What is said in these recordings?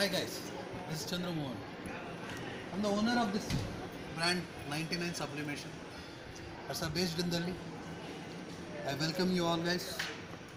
Hi guys, this is Chandra Mohan. I'm the owner of this brand 99 Sublimation. That's based in Delhi. I welcome you all guys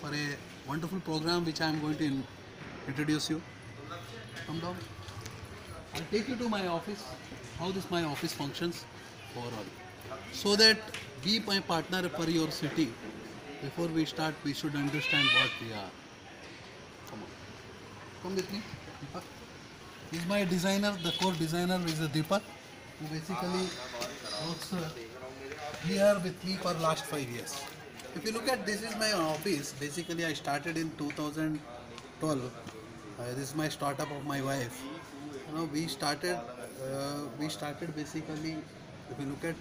for a wonderful program which I am going to in- introduce you. Come down. I'll take you to my office, how this my office functions overall. So that be my partner for your city. Before we start, we should understand what we are. Come on. Come with me. Deepak. My designer. The core designer is Deepak, who basically works uh, here with me for last five years. If you look at this is my office. Basically, I started in 2012. Uh, this is my startup of my wife. You know, we started. Uh, we started basically. If you look at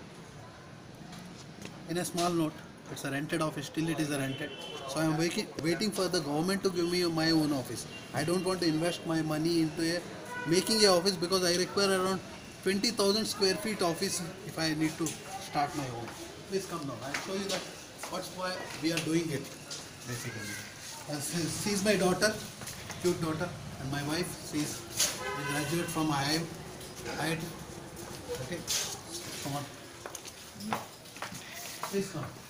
in a small note. It's a rented office, still it is a rented. So I am waiting, waiting for the government to give me my own office. I don't want to invest my money into a making a office because I require around 20,000 square feet office if I need to start my own. Please come now. I'll show you that what's why we are doing it basically. Uh, she- she's my daughter, cute daughter, and my wife. She's a graduate from IIM. IIT. Okay, come on. Please come.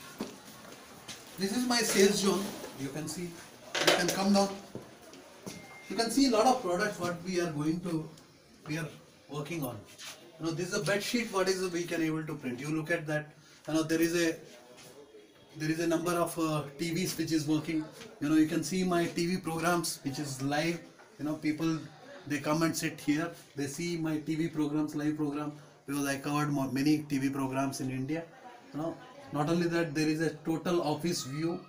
This is my sales zone. You can see. You can come down. You can see a lot of products what we are going to, we are working on. You know, this is a bed sheet. What is we can able to print? You look at that. You know, there is a there is a number of uh, TVs which is working. You know, you can see my TV programs which is live. You know, people they come and sit here. They see my TV programs, live program because I covered mo- many TV programs in India. You know, not only that, there is a total office view.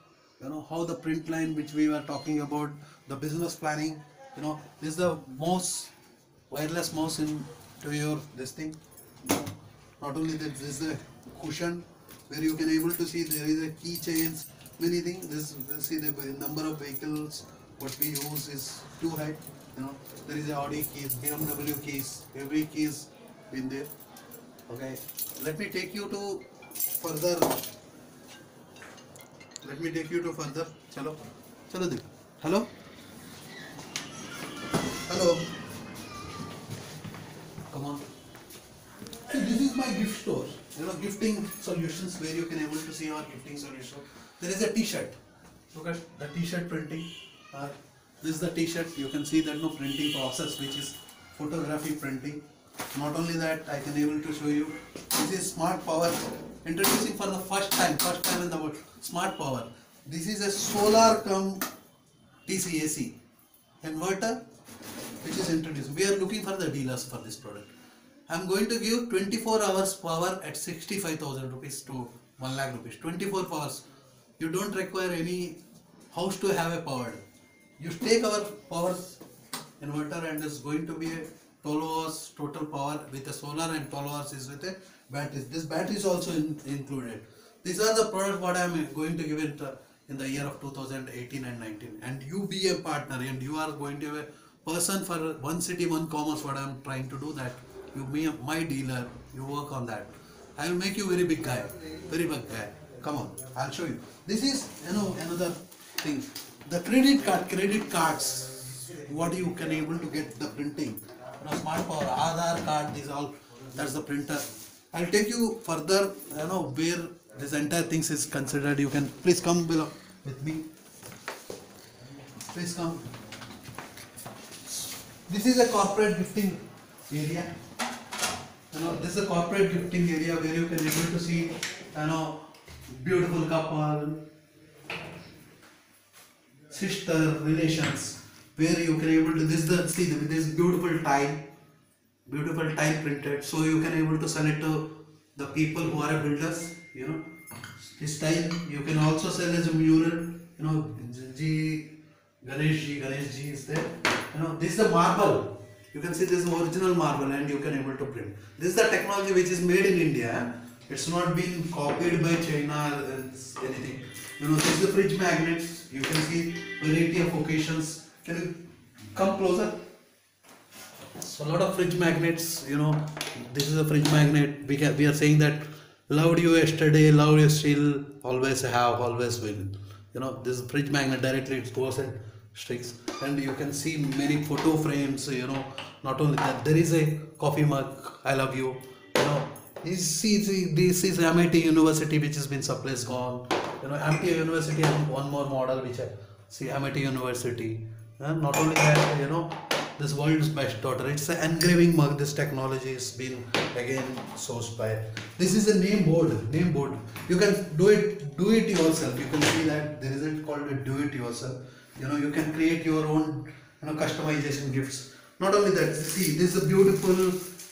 You know how the print line which we were talking about, the business planning. You know, this is the mouse, wireless mouse in to your this thing. Not only that, this is the cushion where you can able to see there is a keychains, many things. This, this see the number of vehicles what we use is too high. You know, there is a Audi keys, BMW keys, every keys in there. Okay, let me take you to further. Let me take you to further. Chalo, chalo देख. Hello. Hello. Come on. So this is my gift store. You know, gifting solutions where you can able to see our gifting solution. There is a T-shirt. Look at the T-shirt printing. Uh, this is the T-shirt. You can see that no printing process, which is photography printing. Not only that, I can able to show you. This is smart power. Introducing for the first time, first time in the world, smart power. This is a solar cum TCAC inverter which is introduced. We are looking for the dealers for this product. I am going to give 24 hours power at 65,000 rupees to 1 lakh rupees. 24 hours. You don't require any house to have a power. You take our power inverter and it's going to be a 12 hours total power with a solar and 12 hours is with a battery. This battery is also in, included. These are the products what I am going to give it in the year of 2018 and 19. And you be a partner and you are going to be a person for one city, one commerce. What I am trying to do that you be my dealer. You work on that. I will make you very big guy, very big guy. Come on, I'll show you. This is you know another thing. The credit card, credit cards. What you can able to get the printing. You smart power, Aadhaar card. These all. That's the printer. I'll take you further. You know where this entire things is considered. You can please come below with me. Please come. This is a corporate gifting area. You know, this is a corporate gifting area where you can able to see, you know, beautiful couple, sister relations, where you can able to this the see this beautiful tile, beautiful tile printed, so you can able to sell it to the people who are builders. You know, this tile you can also sell as a mural. You know, G Ganesh Ji, Ganesh Ji is there. You know, this is the marble. You can see this is original marble and you can able to print. This is the technology which is made in India. It's not been copied by China or anything. You know, this is the fridge magnets. You can see variety of occasions. Can you come closer? So a lot of fridge magnets, you know, this is a fridge magnet. We we are saying that loved you yesterday, loved you still, always have, always will. You know, this fridge magnet directly it goes and sticks and you can see many photo frames you know not only that there is a coffee mug i love you you know you see, see this is MIT University which has been suppressed gone you know MIT University has one more model which I see MIT University and not only that you know this world's best daughter. It's an engraving mug this technology has been again sourced by. This is a name board. Name board. You can do it do it yourself. You can see that there is a called a do it yourself. You know you can create your own you know customization gifts. Not only that see this is a beautiful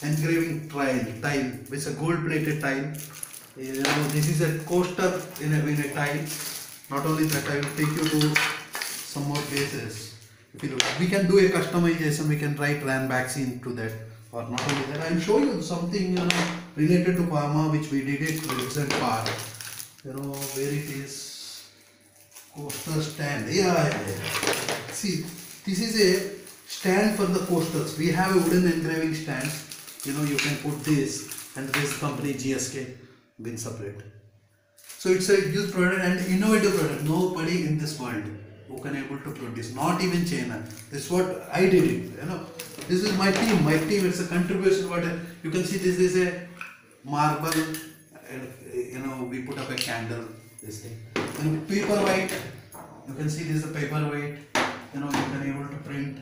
engraving tile tile. It's a gold plated tile. You know this is a coaster in a, in a tile. Not only that i will take you to some more places we can do a customization we can write vaccine to that. Or not only that i'll show you something you know related to pharma which we did it recent part you know where it is coaster stand. Yeah, yeah, yeah. see this is a stand for the coasters. We have a wooden engraving stand. You know you can put this and this company gsk been separate. So it's a huge product and innovative product. Nobody in this world who can able to produce not even china. This is what i did it you know. This is my team. My team it's a contribution. What you can see this is a marble you know we put up a candle this thing. And paper white you can see this is a paper white you know you can able to print.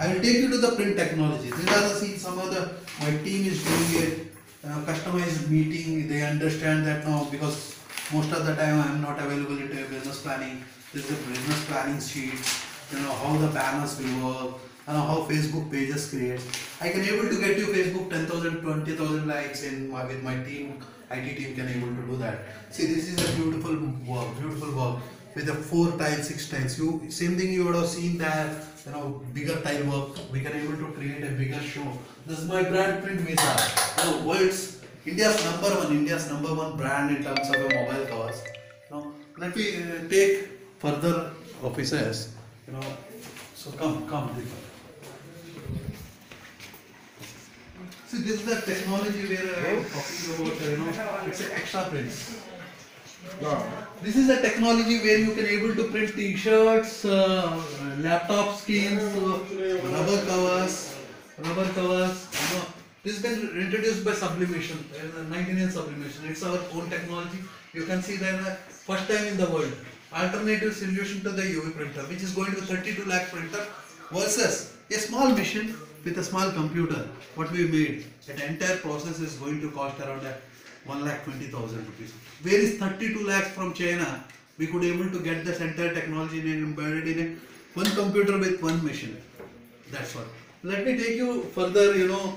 I will take you to the print technology. These are the see some of the my team is doing a uh, customized meeting. They understand that now because most of the time I am not available into a business planning. This is a business planning sheet. You know how the banners will work. You know how Facebook pages create. I can able to get you Facebook 10,000, 20,000 likes in my, with my team. IT team can able to do that. See this is a beautiful work, beautiful work with a four tiles, six tiles. You same thing you would have seen that you know bigger tile work. We can able to create a bigger show. This is my brand print visa. The world's India's number one, India's number one brand in terms of a mobile covers. You know, let me uh, take further officers. You know, so come, come. See, this is the technology where I am talking about. You know, it's an extra print. This is a technology where you can able to print t-shirts, uh, laptop skins, uh, rubber covers, rubber covers. You know, has been introduced by sublimation, uh, 99 sublimation. It's our own technology. You can see that uh, first time in the world. Alternative solution to the UV printer, which is going to 32 lakh printer versus a small machine with a small computer. What we made, that entire process is going to cost around a 1 lakh 20,000 rupees. Where is 32 lakhs from China? We could able to get this entire technology embedded in a one computer with one machine. That's what. Let me take you further, you know,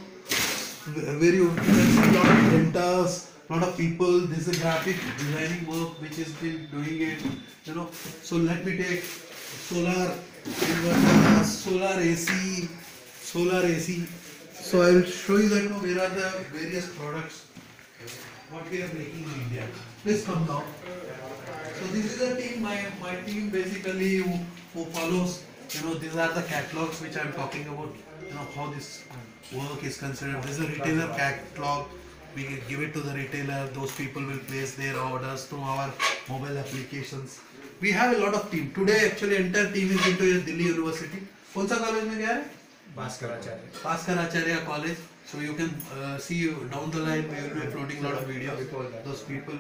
where you see lot of printers, lot of people. This is a graphic designing work which is been doing it, you know. So let me take solar solar AC, solar AC. So I will show you that where are the various products what we are making in India. Please come down. So this is a team, my, my team basically who, who follows, you know, these are the catalogs which I am talking about, you know, how this work is considered. This is a retailer catalog. We give it to the retailer. Those people will place their orders through our mobile applications. We have a lot of team. Today actually entire team is into Delhi University. कौन सा college में गया है Bhaskaracharya Bhaskar Acharya College. So you can uh, see down the line we will be uploading a lot of videos. Those people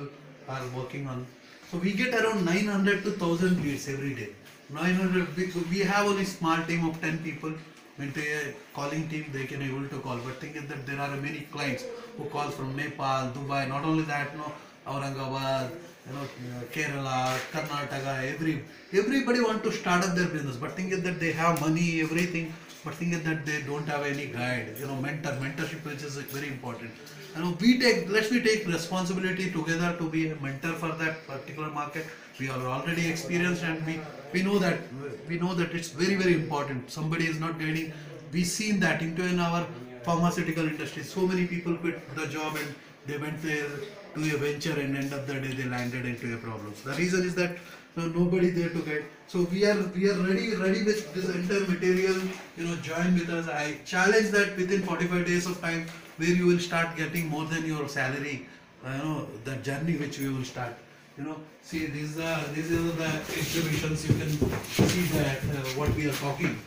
are working on. So we get around 900 to 1000 leads every day. 900. we- We have only small team of 10 people. Into a uh, calling team, they can able to call. But think is that there are many clients who call from Nepal, Dubai. Not only that, no, Aurangabad, you know, Kerala, Karnataka, every everybody want to start up their business. But think that they have money, everything. But think that they don't have any guide, you know, mentor, mentorship, which is very important. You know, we take, let's we take responsibility together to be a mentor for that particular market. We are already experienced and we, we know that, we know that it's very, very important. Somebody is not guiding. We've seen that into in our pharmaceutical industry. So many people quit the job and they went there to a venture and end of the day they landed into a problem. The reason is that nobody there to get. So we are we are ready ready with this entire material. You know, join with us. I challenge that within 45 days of time, where you will start getting more than your salary. Uh, you know the journey which we will start. You know, see these are these are the exhibitions. You can see that uh, what we are talking.